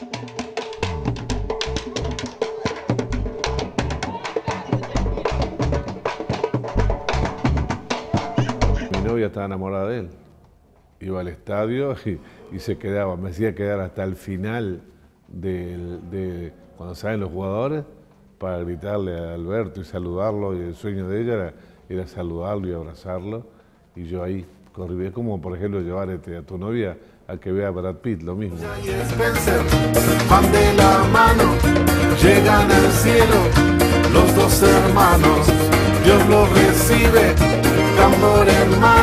Mi novia estaba enamorada de él. Iba al estadio y, se quedaba, me hacía quedar hasta el final de, cuando salen los jugadores para gritarle a Alberto y saludarlo. Y el sueño de ella era, saludarlo y abrazarlo. Y yo ahí corrí. Es como, por ejemplo, llevar este, a tu novia a que vea a Brad Pitt, lo mismo. Van de la mano, llegan al cielo los dos hermanos. Dios los recibe, tambor en mano, con